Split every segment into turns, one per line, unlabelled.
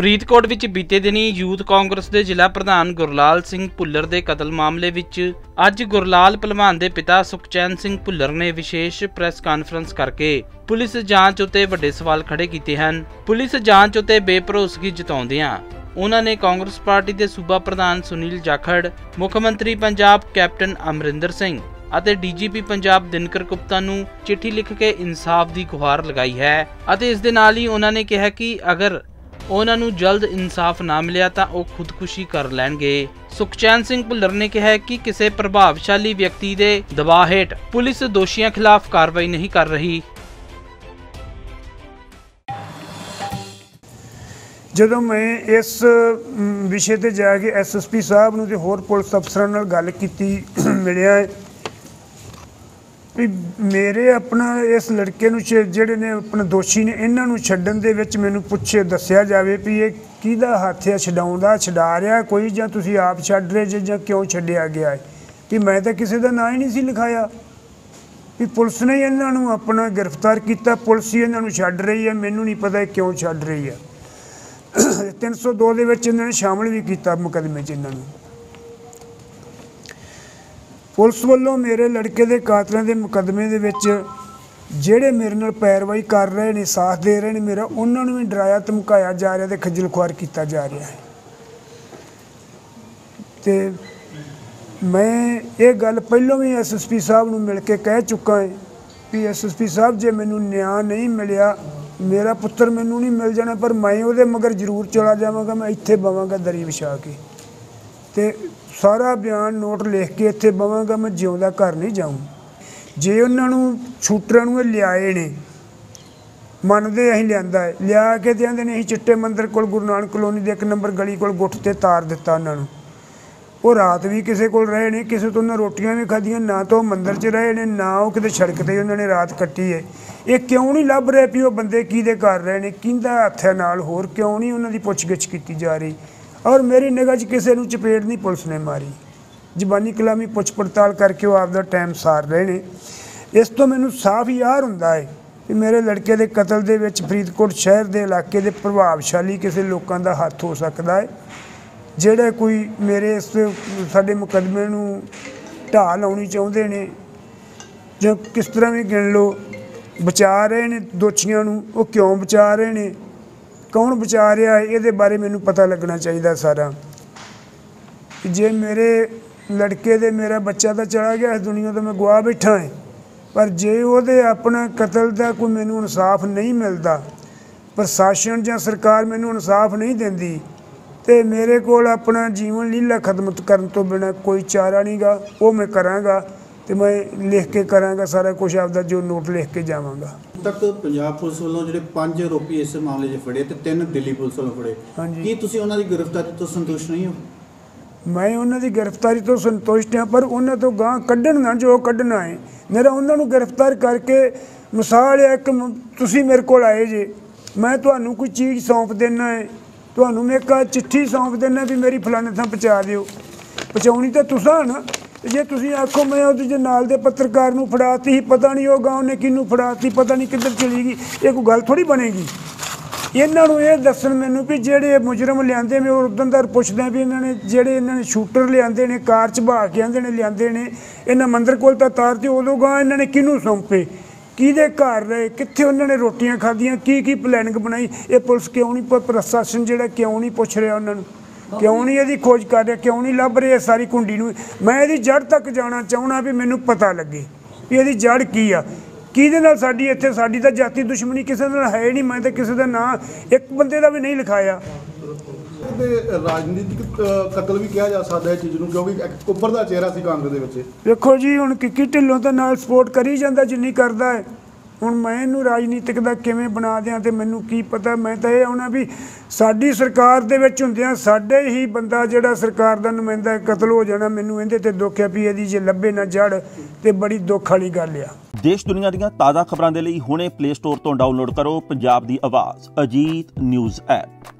ਫਰੀਦਕੋਟ ਵਿੱਚ ਬੀਤੇ ਦਿਨੀ ਯੂਥ ਕਾਂਗਰਸ ਦੇ ਜ਼ਿਲ੍ਹਾ ਪ੍ਰਧਾਨ ਗੁਰਲਾਲ ਸਿੰਘ ਭੁੱਲਰ ਦੇ ਕਤਲ ਮਾਮਲੇ ਵਿੱਚ ਅੱਜ ਗੁਰਲਾਲ ਭਲਵਾਨ ਦੇ ਪਿਤਾ ਸੁਖਚੈਨ ਸਿੰਘ ਭੁੱਲਰ ਨੇ ਵਿਸ਼ੇਸ਼ ਪ੍ਰੈਸ ਕਾਨਫਰੰਸ ਕਰਕੇ ਪੁਲਿਸ ਜਾਂਚ ਉਤੇ ਵੱਡੇ ਸਵਾਲ ਖੜੇ ਕੀਤੇ ਹਨ। ਪੁਲਿਸ ਜਾਂਚ ਉਤੇ ਬੇਭਰੋਸਗੀ ਜਤਾਉਂਦਿਆਂ ਉਹਨਾਂ ਨੇ ਕਾਂਗਰਸ ਪਾਰਟੀ ਦੇ ਸੂਬਾ ਪ੍ਰਧਾਨ ਸੁਨੀਲ ਜਾਖੜ, ਮੁੱਖ ਮੰਤਰੀ ਪੰਜਾਬ ਕੈਪਟਨ ਅਮਰਿੰਦਰ ਸਿੰਘ ਅਤੇ ਡੀਜੀਪੀ ਪੰਜਾਬ ਦਿਨਕਰ ਗੁਪਤਾ ਨੂੰ ਚਿੱਠੀ ਲਿਖ ਕੇ ਇਨਸਾਫ ਦੀ ਗੁਹਾਰ ਲਗਾਈ ਹੈ ਅਤੇ ਇਸ ਦੇ ਨਾਲ ਹੀ ਉਹਨਾਂ ਨੇ ਕਿਹਾ ਕਿ ਅਗਰ ਉਹਨਾਂ ਨੂੰ ਜਲਦ ਇਨਸਾਫ ਨਾ ਮਿਲਿਆ ਤਾਂ ਉਹ ਖੁਦਕੁਸ਼ੀ ਕਰ ਲੈਣਗੇ। ਸੁਖਚੈਨ ਸਿੰਘ ਭੁੱਲਰ ਨੇ ਕਿਹਾ ਕਿ ਕਿਸੇ ਪ੍ਰਭਾਵਸ਼ਾਲੀ ਵਿਅਕਤੀ ਦੇ ਦਬਾਅ ਹੇਠ ਪੁਲਿਸ ਦੋਸ਼ੀਆਂ ਖਿਲਾਫ ਕਾਰਵਾਈ ਨਹੀਂ ਕਰ ਰਹੀ।
ਜਦੋਂ ਮੈਂ ਇਸ ਵਿਸ਼ੇ ਤੇ ਜਾ ਕੇ ਐਸਐਸਪੀ ਸਾਹਿਬ ਨੂੰ ਤੇ ਹੋਰ ਪੁਲਿਸ ਅਫਸਰਾਂ ਨਾਲ ਗੱਲ ਕੀਤੀ, ਮਿਲਿਆ ਵੀ ਮੇਰੇ ਆਪਣਾ ਇਸ ਲੜਕੇ ਨੂੰ ਛੇ- ਜਿਹੜੇ ਨੇ ਆਪਣੇ ਦੋਸ਼ੀ ਨੇ, ਇਹਨਾਂ ਨੂੰ ਛੱਡਣ ਦੇ ਵਿੱਚ ਮੈਨੂੰ ਪੁੱਛੇ, ਦੱਸਿਆ ਜਾਵੇ ਵੀ ਇਹ ਕਿਹਦਾ ਹੱਥ ਹੈ ਛਡਾਉਂਦਾ, ਛਡਾ ਰਿਹਾ ਕੋਈ ਜਾਂ ਤੁਸੀਂ ਆਪ ਛੱਡ ਰਹੇ ਜੇ ਜਾਂ ਕਿਉਂ ਛੱਡਿਆ ਗਿਆ ਹੈ? ਵੀ ਮੈਂ ਤਾਂ ਕਿਸੇ ਦਾ ਨਾਂ ਹੀ ਨਹੀਂ ਸੀ ਲਿਖਾਇਆ। ਵੀ ਪੁਲਿਸ ਨੇ ਹੀ ਇਹਨਾਂ ਨੂੰ ਆਪਣਾ ਗ੍ਰਿਫਤਾਰ ਕੀਤਾ, ਪੁਲਿਸ ਹੀ ਇਹਨਾਂ ਨੂੰ ਛੱਡ ਰਹੀ ਹੈ, ਮੈਨੂੰ ਨਹੀਂ ਪਤਾ ਇਹ ਕਿਉਂ ਛੱਡ ਰਹੀ ਹੈ। 302 ਦੇ ਵਿੱਚ ਇਹਨਾਂ ਨੇ ਸ਼ਾਮਲ ਵੀ ਕੀਤਾ ਮੁਕਦਮੇ 'ਚ ਇਹਨਾਂ ਨੂੰ। ਪੁਲਿਸ ਵੱਲੋਂ ਮੇਰੇ ਲੜਕੇ ਦੇ ਕਾਤਲਾਂ ਦੇ ਮੁਕੱਦਮੇ ਦੇ ਵਿੱਚ ਜਿਹੜੇ ਮੇਰੇ ਨਾਲ ਪੈਰਵਾਈ ਕਰ ਰਹੇ ਨੇ, ਸਾਥ ਦੇ ਰਹੇ ਨੇ, ਮੇਰਾ ਉਹਨਾਂ ਨੂੰ ਵੀ ਡਰਾਇਆ, ਧਮਕਾਇਆ ਜਾ ਰਿਹਾ ਤੇ ਖੱਜਲ ਖੁਆਰ ਕੀਤਾ ਜਾ ਰਿਹਾ ਹੈ। ਤੇ ਮੈਂ ਇਹ ਗੱਲ ਪਹਿਲਾਂ ਵੀ ਐਸਐਸਪੀ ਸਾਹਿਬ ਨੂੰ ਮਿਲ ਕੇ ਕਹਿ ਚੁੱਕਾ ਹਾਂ ਵੀ ਐਸਐਸਪੀ ਸਾਹਿਬ ਜੇ ਮੈਨੂੰ ਨਿਆਂ ਨਹੀਂ ਮਿਲਿਆ, ਮੇਰਾ ਪੁੱਤਰ ਮੈਨੂੰ ਨਹੀਂ ਮਿਲ ਜਾਣਾ, ਪਰ ਮੈਂ ਉਹਦੇ ਮਗਰ ਜ਼ਰੂਰ ਚਲਾ ਜਾਵਾਂਗਾ, ਮੈਂ ਇੱਥੇ ਬਵਾਂਗਾ ਦਰੀ ਵਿਛਾ ਕੇ। ਤੇ ਸਾਰਾ ਬਿਆਨ ਨੋਟ ਲਿਖ ਕੇ ਇੱਥੇ ਬਵਾਂਗਾ ਮੈਂ ਜਿਉਂਦਾ ਘਰ ਨਹੀਂ ਜਾਊਂ। ਜੇ ਉਹਨਾਂ ਨੂੰ ਸ਼ੂਟਰਾਂ ਨੂੰ ਇਹ ਲਿਆਏ ਨੇ, ਮੰਨਦੇ ਅਸੀਂ ਲਿਆਂਦਾ ਹੈ। ਲਿਆ ਕੇ ਤੇ ਆਂਦੇ ਨੇ ਅਸੀਂ ਚਿੱਟੇ ਮੰਦਰ ਕੋਲ ਗੁਰੂ ਨਾਨਕ ਕਲੋਨੀ ਦੇ ਇੱਕ ਨੰਬਰ ਗਲੀ ਕੋਲ ਗੁੱਠ ਤੇ ਤਾਰ ਦਿੱਤਾ ਉਹਨਾਂ ਨੂੰ। ਉਹ ਰਾਤ ਵੀ ਕਿਸੇ ਕੋਲ ਰਹੇ ਨੇ, ਕਿਸੇ ਤੋਂ ਉਹਨਾਂ ਰੋਟੀਆਂ ਵੀ ਖਾਧੀਆਂ, ਨਾ ਤਾਂ ਉਹ ਮੰਦਰ 'ਚ ਰਹੇ ਨੇ, ਨਾ ਉਹ ਕਿਤੇ ਸੜਕ ਤੇ ਉਹਨਾਂ ਨੇ ਰਾਤ ਕੱਟੀ ਹੈ। ਇਹ ਕਿਉਂ ਨਹੀਂ ਲੱਭ ਰਹੇ ਵੀ ਉਹ ਬੰਦੇ ਕਿਹਦੇ ਕਰ ਰਹੇ ਨੇ? ਕਿੰਦਾ ਹੱਥ ਨਾਲ? ਹੋਰ ਕਿਉਂ ਨਹੀਂ ਉਹਨਾਂ ਦੀ ਪੁੱਛਗਿੱਛ ਕੀਤੀ ਜਾ ਰਹੀ? ਔਰ ਮੇਰੀ ਨਿਗਾਹ 'ਚ ਕਿਸੇ ਨੂੰ ਚਪੇੜ ਨਹੀਂ ਪੁਲਿਸ ਨੇ ਮਾਰੀ। ਜ਼ਬਾਨੀ ਕਲਾਮੀ ਪੁੱਛ ਪੜਤਾਲ ਕਰਕੇ ਉਹ ਆਪਦਾ ਟਾਈਮ ਸਾਰ ਰਹੇ ਨੇ। ਇਸ ਤੋਂ ਮੈਨੂੰ ਸਾਫ਼ ਯਾਰ ਹੁੰਦਾ ਹੈ ਕਿ ਮੇਰੇ ਲੜਕੇ ਦੇ ਕਤਲ ਦੇ ਵਿੱਚ ਫਰੀਦਕੋਟ ਸ਼ਹਿਰ ਦੇ ਇਲਾਕੇ ਦੇ ਪ੍ਰਭਾਵਸ਼ਾਲੀ ਕਿਸੇ ਲੋਕਾਂ ਦਾ ਹੱਥ ਹੋ ਸਕਦਾ ਹੈ, ਜਿਹੜੇ ਕੋਈ ਮੇਰੇ ਇਸ ਸਾਡੇ ਮੁਕੱਦਮੇ ਨੂੰ ਢਾਹ ਲਾਉਣੀ ਚਾਹੁੰਦੇ ਨੇ ਜਾਂ ਕਿਸ ਤਰ੍ਹਾਂ ਵੀ ਗਿਣ ਲਓ, ਬਚਾ ਰਹੇ ਨੇ ਦੋਸ਼ੀਆਂ ਨੂੰ, ਉਹ ਕਿਉਂ ਬਚਾ ਰਹੇ ਨੇ? ਕੌਣ ਬਚਾ ਰਿਹਾ ਹੈ, ਇਹਦੇ ਬਾਰੇ ਮੈਨੂੰ ਪਤਾ ਲੱਗਣਾ ਚਾਹੀਦਾ ਸਾਰਾ। ਜੇ ਮੇਰੇ ਲੜਕੇ ਦੇ ਮੇਰਾ ਬੱਚਾ ਤਾਂ ਚਲਾ ਗਿਆ ਇਸ ਦੁਨੀਆ ਤੋਂ, ਮੈਂ ਗਵਾ ਬੈਠਾ ਹਾਂ। ਪਰ ਜੇ ਉਹਦੇ ਆਪਣਾ ਕਤਲ ਦਾ ਕੋਈ ਮੈਨੂੰ ਇਨਸਾਫ ਨਹੀਂ ਮਿਲਦਾ, ਪ੍ਰਸ਼ਾਸਨ ਜਾਂ ਸਰਕਾਰ ਮੈਨੂੰ ਇਨਸਾਫ ਨਹੀਂ ਦਿੰਦੀ, ਤੇ ਮੇਰੇ ਕੋਲ ਆਪਣਾ ਜੀਵਨ ਲੀਲਾ ਖਤਮ ਕਰਨ ਤੋਂ ਬਿਨਾ ਕੋਈ ਚਾਰਾ ਨਹੀਂਗਾ, ਉਹ ਮੈਂ ਕਰਾਂਗਾ ਤੇ ਮੈਂ ਲਿਖ ਕੇ ਕਰਾਂਗਾ ਸਾਰਾ ਕੁਝ ਆਪਦਾ ਜੋ ਨੋਟ ਲਿਖ ਕੇ ਜਾਵਾਂਗਾ।
ਤੱਕ ਪੰਜਾਬ ਪੁਲਿਸ ਵੱਲੋਂ ਜਿਹੜੇ ਪੰਜ ਆਰੋਪੀ ਇਸ ਮਾਮਲੇ 'ਚ ਫੜੇ ਤੇ ਤਿੰਨ ਦਿੱਲੀ ਪੁਲਿਸ ਵੱਲੋਂ ਫੜੇ।
ਹਾਂਜੀ।
ਕੀ ਤੁਸੀਂ ਉਹਨਾਂ ਦੀ ਗ੍ਰਿਫਤਾਰੀ ਤੋਂ ਸੰਤੁਸ਼ਟ ਨਹੀਂ ਹੋ?
ਮੈਂ ਉਹਨਾਂ ਦੀ ਗ੍ਰਿਫਤਾਰੀ ਤੋਂ ਸੰਤੁਸ਼ਟ ਹਾਂ ਪਰ ਉਹਨਾਂ ਤੋਂ ਗਾਂ ਕੱਢਣ ਨਾ ਜੋ ਕੱਢਣਾ ਹੈ ਮੇਰਾ ਉਹਨਾਂ ਨੂੰ ਗ੍ਰਿਫਤਾਰ ਕਰਕੇ ਮਿਸਾਲ ਹੈ ਮ- ਤੁਸੀਂ ਮੇਰੇ ਕੋਲ ਆਏ ਜੇ। ਮੈਂ ਤੁਹਾਨੂੰ ਕੋਈ ਚੀਜ਼ ਸੌਂਪ ਦੇਣਾ ਹੈ ਤੁਹਾਨੂੰ ਮੈਂ ਇੱਕ ਚਿੱਠੀ ਸੌਂਪ ਦੇਣਾ ਵੀ ਮੇਰੀ ਫਲਾਣੇ ਥਾਂ ਪਹੁੰਚਾ ਦਿਓ। ਪਹੁੰਚਾਉਣੀ ਤਾਂ ਤੁਸੀਂ ਨਾ। ਜੇ ਤੁਸੀਂ ਆਖੋ ਮੈਂ ਉਹਦੇ ਜੇ ਨਾਲ ਦੇ ਪੱਤਰਕਾਰ ਨੂੰ ਫੜਾਤੀ ਸੀ, ਪਤਾ ਨਹੀਂ ਉਹ ਗਾਉਂ ਨੇ ਕਿਹਨੂੰ ਫੜਾਤੀ, ਪਤਾ ਨਹੀਂ ਕਿੱਧਰ ਚਲੀ ਗਈ। ਇਹ ਕੋਈ ਗੱਲ ਥੋੜੀ ਬਣੇਗੀ। ਇਹਨਾਂ ਨੂੰ ਇਹ ਦੱਸਣ ਮੈਨੂੰ ਵੀ ਜਿਹੜੇ ਮੁਜਰਮ ਲਿਆਂਦੇ ਮੈਂ ਉਦੋਂ ਦਾ ਪੁੱਛਦਾ ਵੀ ਇਹਨਾਂ ਨੇ ਜਿਹੜੇ ਇਹਨਾਂ ਨੇ ਸ਼ੂਟਰ ਲਿਆਂਦੇ ਨੇ, ਕਾਰ ਚ ਬਹਾ ਕੇ ਆਂਦੇ ਨੇ, ਲਿਆਂਦੇ ਨੇ, ਇਹਨਾਂ ਮੰਦਰ ਕੋਲ ਤਾਂ ਤਾਰ ਤੇ ਉਦੋਂ ਗਾਂ ਇਹਨਾਂ ਨੇ ਕਿਹਨੂੰ ਸੌਂਪੇ? ਕਿਹਦੇ ਘਰ ਰਹੇ? ਕਿੱਥੇ ਉਹਨਾਂ ਨੇ ਰੋਟੀਆਂ ਖਾਧੀਆਂ? ਕੀ ਕੀ ਪਲੈਨਿੰਗ ਬਣਾਈ? ਇਹ ਪੁਲਿਸ ਕਿਉਂ ਨਹੀਂ, ਪ- ਪ੍ਰਸ਼ਾਸਨ ਜਿਹੜਾ ਕਿਉਂ ਨਹੀਂ ਪੁੱਛ ਰਿਹਾ ਉਹਨਾਂ ਨੂੰ? ਕਿਉਂ ਨਹੀਂ ਇਹਦੀ ਖੋਜ ਕਰ ਰਿਹਾ? ਕਿਉਂ ਨਹੀਂ ਲੱਭ ਰਿਹਾ ਸਾਰੀ ਕੁੰਡੀ ਨੂੰ? ਮੈਂ ਇਹਦੀ ਜੜ ਤੱਕ ਜਾਣਾ ਚਾਹਣਾ ਵੀ ਮੈਨੂੰ ਪਤਾ ਲੱਗੇ ਵੀ ਇਹਦੀ ਜੜ ਕੀ ਆ। ਕਿਹਦੇ ਨਾਲ ਸਾਡੀ ਇੱਥੇ ਸਾਡੀ ਤਾਂ ਜਾਤੀ ਦੁਸ਼ਮਣੀ ਕਿਸੇ ਨਾਲ ਹੈ ਨਹੀਂ ਮੈਂ ਤਾਂ ਕਿਸੇ ਦਾ ਨਾਂ ਇੱਕ ਬੰਦੇ ਦਾ ਵੀ ਨਹੀਂ ਲਿਖਾਇਆ।
ਤੇ ਰਾਜਨੀਤਿਕ ਕਤਲ ਵੀ ਕਿਹਾ ਜਾ ਸਕਦਾ ਹੈ ਚੀਜ਼ ਨੂੰ ਕਿਉਂਕਿ ਇੱਕ ਉੱਭਰਦਾ ਚਿਹਰਾ ਸੀ ਕਾਂਗਰਸ ਦੇ ਵਿੱਚ।
ਵੇਖੋ ਜੀ ਹੁਣ ਕਿੱਕੀ ਢਿੱਲੋਂ ਤਾਂ ਨਾਲ ਸਪੋਰਟ ਕਰੀ ਜਾਂਦਾ ਜਿੰਨੀ ਕਰਦਾ ਹੈ। ਹੁਣ ਮੈਂ ਇਹਨੂੰ ਰਾਜਨੀਤਿਕ ਦਾ ਕਿਵੇਂ ਬਣਾ ਦਿਆਂ ਤੇ ਮੈਨੂੰ ਕੀ ਪਤਾ? ਮੈਂ ਤਾਂ ਇਹ ਆਉਣਾ ਵੀ ਸਾਡੀ ਸਰਕਾਰ ਦੇ ਵਿੱਚ ਹੁੰਦਿਆਂ ਸਾਡੇ ਹੀ ਬੰਦਾ ਜਿਹੜਾ ਸਰਕਾਰ ਦਾ ਨੁਮਾਇੰਦਾ ਕਤਲ ਹੋ ਜਾਣਾ, ਮੈਨੂੰ ਇਹਦੇ ਤੇ ਦੁੱਖ ਹੈ ਵੀ ਇਹਦੀ ਜੇ ਲੱਭੇ ਨਾ ਜੜ ਤੇ ਬੜੀ ਦੁੱਖ ਵਾਲੀ ਗੱਲ ਆ।
ਦੇਸ਼ ਦੁਨੀਆ ਦੀਆਂ ਤਾਜ਼ਾ ਖਬਰਾਂ ਦੇ ਲਈ ਹੁਣੇ ਪਲੇ ਸਟੋਰ ਤੋਂ ਡਾਊਨਲੋਡ ਕਰੋ ਪੰਜਾਬ ਦੀ ਆਵਾਜ਼, ਅਜੀਤ ਨਿਊਜ਼ ਐਪ।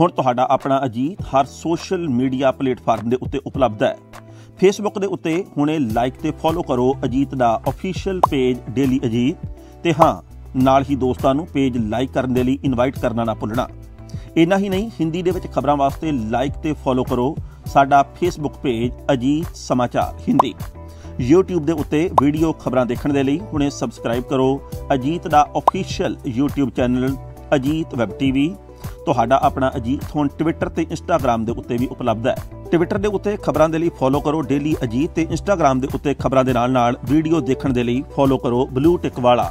ਹੁਣ ਤੁਹਾਡਾ ਆਪਣਾ ਅਜੀਤ ਹਰ ਸੋਸ਼ਲ ਮੀਡੀਆ ਪਲੇਟਫਾਰਮ ਦੇ ਉੱਤੇ ਉਪਲਬਧ ਹੈ। ਫੇਸਬੁੱਕ ਦੇ ਉੱਤੇ ਹੁਣੇ ਲਾਈਕ ਤੇ ਫੋਲੋ ਕਰੋ ਅਜੀਤ ਦਾ ਅਫੀਸ਼ੀਅਲ ਪੇਜ ਡੇਲੀ ਅਜੀਤ ਤੇ ਹਾਂ, ਨਾਲ ਹੀ ਦੋਸਤਾਂ ਨੂੰ ਪੇਜ ਲਾਈਕ ਕਰਨ ਦੇ ਲਈ ਇਨਵਾਈਟ ਕਰਨਾ ਨਾ ਭੁੱਲਣਾ। ਇੰਨਾ ਹੀ ਨਹੀਂ, ਹਿੰਦੀ ਦੇ ਵਿੱਚ ਖਬਰਾਂ ਵਾਸਤੇ ਲਾਈਕ ਤੇ ਫੋਲੋ ਕਰੋ ਸਾਡਾ ਫੇਸਬੁੱਕ ਪੇਜ ਅਜੀਤ ਸਮਾਚਾਰ ਹਿੰਦੀ। YouTube ਦੇ ਉੱਤੇ ਵੀਡੀਓ ਖਬਰਾਂ ਦੇਖਣ ਦੇ ਲਈ ਹੁਣੇ ਸਬਸਕ੍ਰਾਈਬ ਕਰੋ ਅਜੀਤ ਦਾ official YouTube channel Ajit web TV ਤੁਹਾਡਾ ਆਪਣਾ ਅਜੀਤ ਹੁਣ ਟਵਿੱਟਰ ਤੇ ਇੰਸਟਾਗ੍ਰam ਦੇ ਉੱਤੇ ਵੀ ਉਪਲਬਧ ਹੈ। ਟਵਿੱਟਰ ਦੇ ਉੱਤੇ ਖਬਰਾਂ ਦੇ ਲਈ ਫੋਲੋ ਕਰੋ ਡੇਲੀ ਅਜੀਤ ਤੇ ਇੰਸਟਾਗ੍ਰam ਦੇ ਉੱਤੇ ਖਬਰਾਂ ਦੇ ਨਾਲ ਨਾਲ ਵੀਡੀਓ ਦੇਖਣ ਦੇ ਲਈ ਫੋਲੋ ਕਰੋ ਬਲੂ ਟਿਕ ਵਾਲਾ।